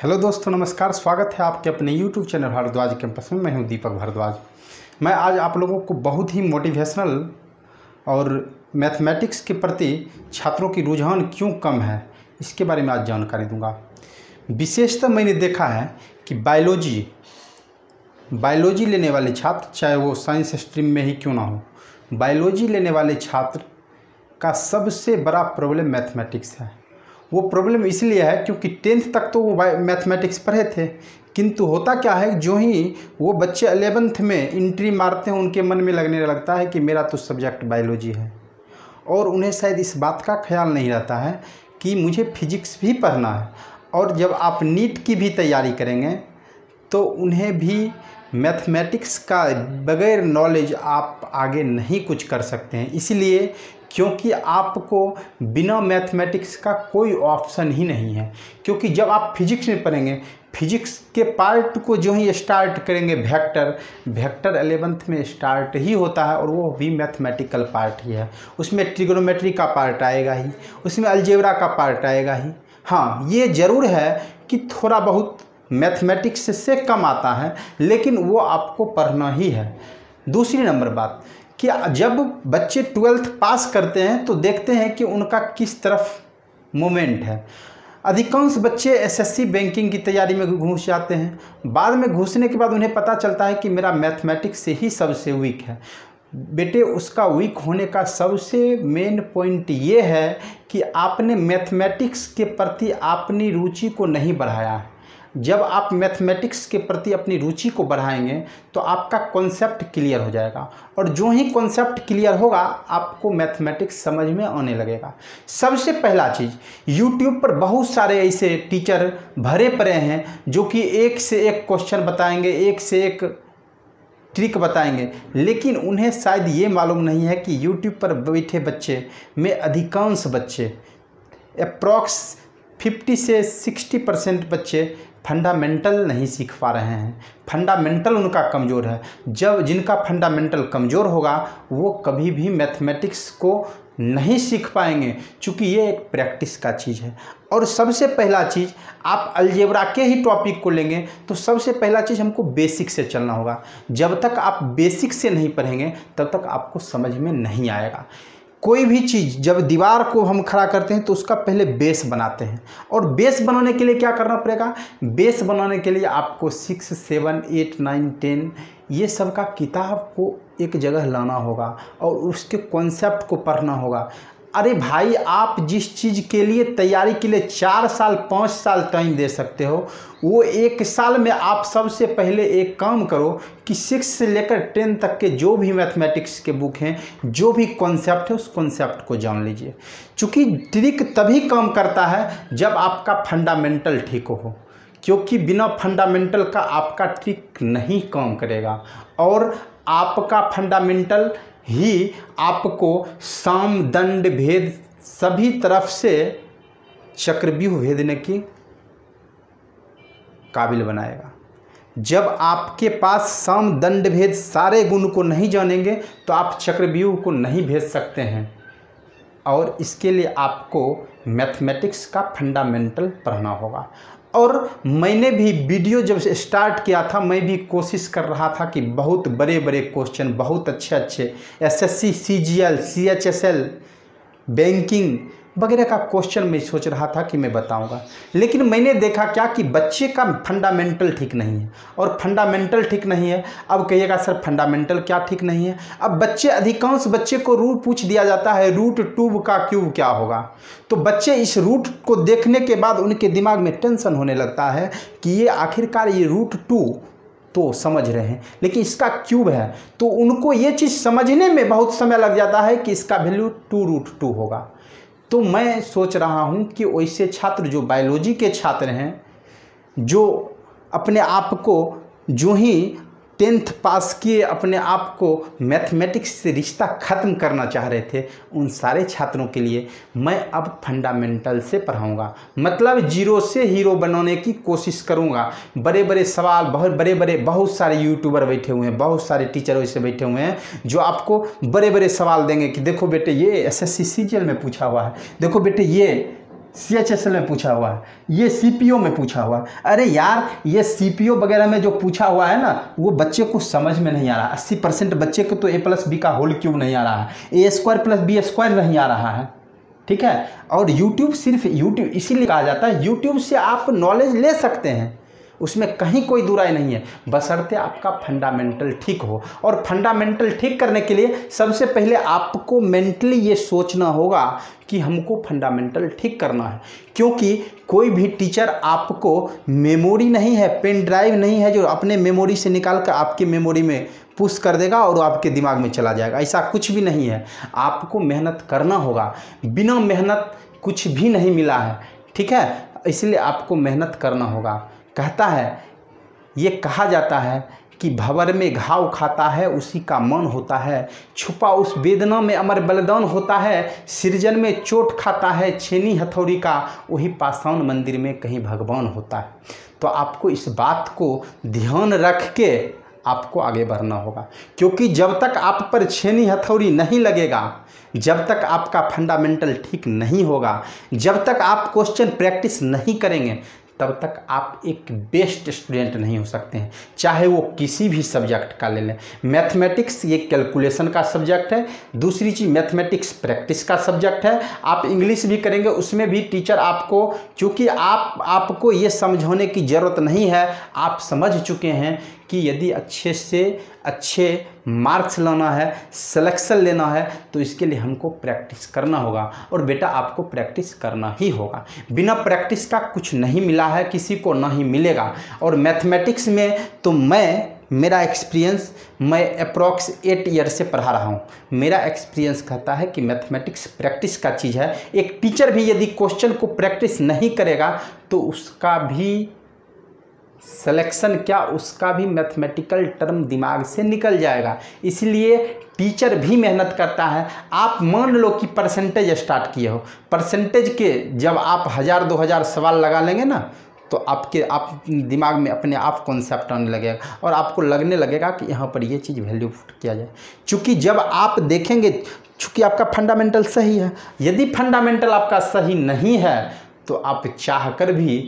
Hello दोस्तों, नमस्कार, स्वागत है आपके अपने यूट्यूब चैनल भारद्वाज कैंपस में। मैं हूँ दीपक भारद्वाज। मैं आज आप लोगों को बहुत ही मोटिवेशनल और मैथमेटिक्स के प्रति छात्रों की रुझान क्यों कम है, इसके बारे में आज जानकारी दूँगा। विशेषतः मैंने देखा है कि बायोलॉजी बायोलॉजी लेने वाले छात्र, चाहे वो साइंस स्ट्रीम में ही क्यों ना हो बायोलॉजी लेने वाले छात्र का सबसे बड़ा प्रॉब्लम मैथमेटिक्स है। वो प्रॉब्लम इसलिए है क्योंकि टेंथ तक तो वो मैथमेटिक्स पढ़े थे। किंतु होता क्या है, जो ही वो बच्चे अलेवेंथ में इंट्री मारते हैं, उनके मन में लगने लगता है कि मेरा तो सब्जेक्ट बायोलॉजी है। और उन्हें शायद इस बात का ख्याल नहीं रहता है कि मुझे फिजिक्स भी पढ़ना है। और जब आप नीट की भी तैयारी करेंगे तो उन्हें भी मैथमेटिक्स का बगैर नॉलेज आप आगे नहीं कुछ कर सकते हैं। इसलिए क्योंकि आपको बिना मैथमेटिक्स का कोई ऑप्शन ही नहीं है। क्योंकि जब आप फिजिक्स में पढ़ेंगे, फिजिक्स के पार्ट को जो ही स्टार्ट करेंगे वेक्टर वेक्टर एलेवेंथ में स्टार्ट ही होता है और वो भी मैथमेटिकल पार्ट ही है। उसमें ट्रिग्नोमेट्री का पार्ट आएगा ही, उसमें अलजेब्रा का पार्ट आएगा ही। हाँ ये ज़रूर है कि थोड़ा बहुत मैथमेटिक्स से कम आता है, लेकिन वो आपको पढ़ना ही है। दूसरी नंबर बात, कि जब बच्चे ट्वेल्थ पास करते हैं तो देखते हैं कि उनका किस तरफ़ मोमेंट है। अधिकांश बच्चे एसएससी बैंकिंग की तैयारी में घुस जाते हैं। बाद में घुसने के बाद उन्हें पता चलता है कि मेरा मैथमेटिक्स से ही सबसे वीक है। बेटे, उसका वीक होने का सबसे मेन पॉइंट ये है कि आपने मैथमेटिक्स के प्रति अपनी रुचि को नहीं बढ़ाया है। जब आप मैथमेटिक्स के प्रति अपनी रुचि को बढ़ाएँगे तो आपका कॉन्सेप्ट क्लियर हो जाएगा। और जो ही कॉन्सेप्ट क्लियर होगा, आपको मैथमेटिक्स समझ में आने लगेगा। सबसे पहला चीज़ यूट्यूब पर बहुत सारे ऐसे टीचर भरे पड़े हैं, जो कि एक से एक क्वेश्चन बताएँगे, एक से एक ट्रिक बताएँगे। लेकिन उन्हें शायद ये मालूम नहीं है कि यूट्यूब पर बैठे बच्चे, में अधिकांश बच्चे अप्रॉक्स फिफ्टी से सिक्सटी परसेंट बच्चे फंडामेंटल नहीं सीख पा रहे हैं। फंडामेंटल उनका कमज़ोर है। जब जिनका फंडामेंटल कमज़ोर होगा, वो कभी भी मैथमेटिक्स को नहीं सीख पाएँगे क्योंकि ये एक प्रैक्टिस का चीज़ है। और सबसे पहला चीज़, आप अलजेब्रा के ही टॉपिक को लेंगे तो सबसे पहला चीज़ हमको बेसिक से चलना होगा। जब तक आप बेसिक से नहीं पढ़ेंगे, तब तक आपको समझ में नहीं आएगा। कोई भी चीज़, जब दीवार को हम खड़ा करते हैं तो उसका पहले बेस बनाते हैं। और बेस बनाने के लिए क्या करना पड़ेगा? बेस बनाने के लिए आपको six, seven, eight, nine, ten, ये सब का किताब को एक जगह लाना होगा और उसके कॉन्सेप्ट को पढ़ना होगा। अरे भाई, आप जिस चीज़ के लिए तैयारी के लिए चार साल, पाँच साल टाइम दे सकते हो, वो एक साल में आप सबसे पहले एक काम करो कि सिक्स से लेकर टेन तक के जो भी मैथमेटिक्स के बुक हैं, जो भी कॉन्सेप्ट है, उस कॉन्सेप्ट को जान लीजिए। चूँकि ट्रिक तभी काम करता है जब आपका फंडामेंटल ठीक हो। क्योंकि बिना फंडामेंटल का आपका ट्रिक नहीं काम करेगा। और आपका फंडामेंटल ही आपको साम दंड भेद सभी तरफ़ से चक्रव्यूह भेदने की काबिल बनाएगा। जब आपके पास साम दंड भेद सारे गुण को नहीं जानेंगे तो आप चक्रव्यूह को नहीं भेज सकते हैं। और इसके लिए आपको मैथमेटिक्स का फंडामेंटल पढ़ना होगा। और मैंने भी वीडियो जब स्टार्ट किया था, मैं भी कोशिश कर रहा था कि बहुत बड़े बड़े क्वेश्चन, बहुत अच्छे अच्छे एसएससी सीजीएल सीएचएसएल बैंकिंग वगैरह का क्वेश्चन मैं सोच रहा था कि मैं बताऊँगा। लेकिन मैंने देखा क्या कि बच्चे का फंडामेंटल ठीक नहीं है। और फंडामेंटल ठीक नहीं है। अब कहिएगा, सर फंडामेंटल क्या ठीक नहीं है? अब बच्चे, अधिकांश बच्चे को रूट पूछ दिया जाता है, रूट ट्यूब का क्यूब क्या होगा? तो बच्चे इस रूट को देखने के बाद उनके दिमाग में टेंशन होने लगता है कि ये आखिरकार ये रूट टू तो समझ रहे हैं। लेकिन इसका क्यूब है। तो उनको ये चीज़ समझने में बहुत समय लग जाता है कि इसका वैल्यू टू रूट टू होगा। तो मैं सोच रहा हूँ कि वैसे छात्र जो बायोलॉजी के छात्र हैं, जो अपने आप को जो ही टेंथ पास किए अपने आप को मैथमेटिक्स से रिश्ता ख़त्म करना चाह रहे थे उन सारे छात्रों के लिए, मैं अब फंडामेंटल से पढ़ाऊँगा। मतलब ज़ीरो से हीरो बनाने की कोशिश करूँगा। बड़े बड़े सवाल, बहुत बड़े बड़े बहुत सारे यूट्यूबर बैठे हुए हैं, बहुत सारे टीचर वैसे बैठे हुए हैं, जो आपको बड़े बड़े सवाल देंगे कि देखो बेटे ये एस एस में पूछा हुआ है, देखो बेटे ये सी एच एस एल में पूछा हुआ है, ये सी पी ओ में पूछा हुआ है। अरे यार, ये सी पी ओ वगैरह में जो पूछा हुआ है ना, वो बच्चे को समझ में नहीं आ रहा। अस्सी परसेंट बच्चे को तो ए प्लस बी का होल क्यूब नहीं आ रहा है? A square plus B square नहीं आ रहा है, ठीक है? और यूट्यूब सिर्फ़ यूट्यूब इसीलिए कहा जाता है यूट्यूब से आप नॉलेज ले सकते हैं। उसमें कहीं कोई दुराई नहीं है। बशर्ते आपका फंडामेंटल ठीक हो। और फंडामेंटल ठीक करने के लिए सबसे पहले आपको मेंटली ये सोचना होगा कि हमको फंडामेंटल ठीक करना है। क्योंकि कोई भी टीचर आपको मेमोरी नहीं है, पेन ड्राइव नहीं है जो अपने मेमोरी से निकाल कर आपकी मेमोरी में पुश कर देगा और आपके दिमाग में चला जाएगा। ऐसा कुछ भी नहीं है। आपको मेहनत करना होगा। बिना मेहनत कुछ भी नहीं मिला है। ठीक है? इसलिए आपको मेहनत करना होगा। कहता है, ये कहा जाता है कि भवर में घाव खाता है, उसी का मन होता है। छुपा उस वेदना में अमर बलिदान होता है, सृजन में चोट खाता है, छेनी हथौड़ी का, वही पाषाण मंदिर में कहीं भगवान होता है। तो आपको इस बात को ध्यान रख के आपको आगे बढ़ना होगा, क्योंकि जब तक आप पर छेनी हथौड़ी नहीं लगेगा, जब तक आपका फंडामेंटल ठीक नहीं होगा, जब तक आप क्वेश्चन प्रैक्टिस नहीं करेंगे तब तक आप एक बेस्ट स्टूडेंट नहीं हो सकते हैं। चाहे वो किसी भी सब्जेक्ट का ले लें। मैथमेटिक्स ये कैलकुलेशन का सब्जेक्ट है। दूसरी चीज़, मैथमेटिक्स प्रैक्टिस का सब्जेक्ट है। आप इंग्लिश भी करेंगे, उसमें भी टीचर आपको चूँकि आप, आपको ये समझाने की ज़रूरत नहीं है। आप समझ चुके हैं कि यदि अच्छे से अच्छे मार्क्स लाना है, सिलेक्शन लेना है तो इसके लिए हमको प्रैक्टिस करना होगा और बेटा आपको प्रैक्टिस करना ही होगा। बिना प्रैक्टिस का कुछ नहीं मिला है, किसी को नहीं मिलेगा। और मैथमेटिक्स में तो मैं, मेरा एक्सपीरियंस मैं अप्रॉक्स एट ईयर से पढ़ा रहा हूँ। मेरा एक्सपीरियंस कहता है कि मैथमेटिक्स प्रैक्टिस का चीज़ है। एक टीचर भी यदि क्वेश्चन को प्रैक्टिस नहीं करेगा तो उसका भी सिलेक्शन क्या उसका भी मैथमेटिकल टर्म दिमाग से निकल जाएगा। इसलिए टीचर भी मेहनत करता है। आप मान लो कि परसेंटेज स्टार्ट किए हो। परसेंटेज के जब आप हज़ार, दो हज़ार सवाल लगा लेंगे ना तो आपके, आप दिमाग में अपने आप कॉन्सेप्ट आने लगेगा और आपको लगने लगेगा कि यहाँ पर ये चीज़ वैल्यू किया जाए। चूँकि जब आप देखेंगे, चूँकि आपका फंडामेंटल सही है। यदि फंडामेंटल आपका सही नहीं है तो आप चाह कर भी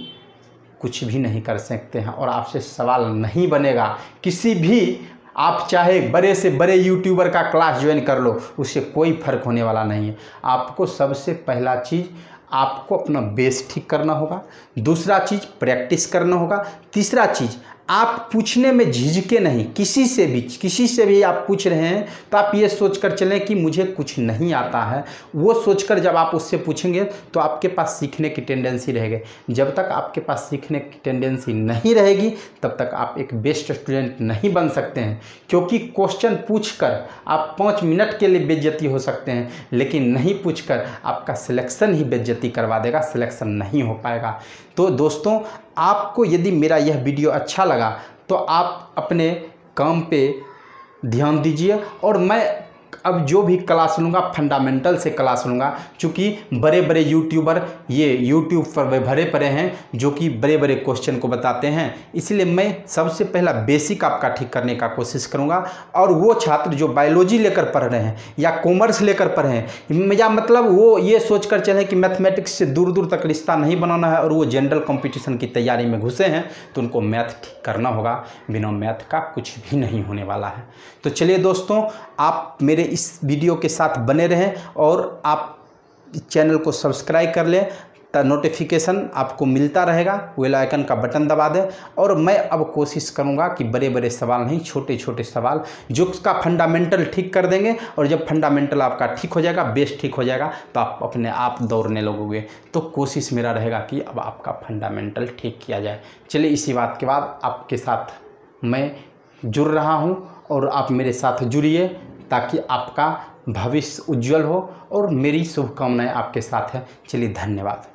कुछ भी नहीं कर सकते हैं और आपसे सवाल नहीं बनेगा। किसी भी, आप चाहे बड़े से बड़े यूट्यूबर का क्लास ज्वाइन कर लो, उससे कोई फ़र्क होने वाला नहीं है। आपको सबसे पहला चीज़, आपको अपना बेस ठीक करना होगा। दूसरा चीज़ प्रैक्टिस करना होगा। तीसरा चीज़ आप पूछने में झिझके नहीं, किसी से भी, किसी से भी आप पूछ रहे हैं तो आप ये सोच कर चलें कि मुझे कुछ नहीं आता है। वो सोचकर जब आप उससे पूछेंगे तो आपके पास सीखने की टेंडेंसी रहेगी। जब तक आपके पास सीखने की टेंडेंसी नहीं रहेगी, तब तक आप एक बेस्ट स्टूडेंट नहीं बन सकते हैं। क्योंकि क्वेश्चन पूछ कर आप पाँच मिनट के लिए बेज्जती हो सकते हैं, लेकिन नहीं पूछ आपका सिलेक्शन ही बेज्जती करवा देगा सिलेक्शन नहीं हो पाएगा। तो दोस्तों आपको यदि मेरा यह वीडियो अच्छा लगा तो आप अपने काम पे ध्यान दीजिए और मैं अब जो भी क्लास लूँगा फंडामेंटल से क्लास लूँगा, चूँकि बड़े बड़े यूट्यूबर ये यूट्यूब पर भरे पड़े हैं, जो कि बड़े बड़े क्वेश्चन को बताते हैं। इसलिए मैं सबसे पहला बेसिक आपका ठीक करने का कोशिश करूँगा, और वो छात्र जो बायोलॉजी लेकर पढ़ रहे हैं, या कॉमर्स लेकर पढ़े हैं, या मतलब वो ये सोच कर चलें कि मैथमेटिक्स से दूर दूर तक रिश्ता नहीं बनाना है, और वो जनरल कॉम्पिटिशन की तैयारी में घुसे हैं तो उनको मैथ ठीक करना होगा, बिना मैथ का कुछ भी नहीं होने वाला है। तो चलिए दोस्तों, आप मेरे इस वीडियो के साथ बने रहें और आप चैनल को सब्सक्राइब कर लें। तो नोटिफिकेशन आपको मिलता रहेगा। वेल आइकन का बटन दबा दें और मैं अब कोशिश करूँगा कि बड़े बड़े सवाल नहीं छोटे छोटे सवाल जो उसका फंडामेंटल ठीक कर देंगे और जब फंडामेंटल आपका ठीक हो जाएगा बेस ठीक हो जाएगा तो आप अपने आप दौड़ने लगोगे। तो कोशिश मेरा रहेगा कि अब आपका फंडामेंटल ठीक किया जाए। चलिए, इसी बात के बाद आपके साथ मैं जुड़ रहा हूँ और आप मेरे साथ जुड़िए। ताकि आपका भविष्य उज्जवल हो और मेरी शुभकामनाएँ आपके साथ हैं। चलिए धन्यवाद।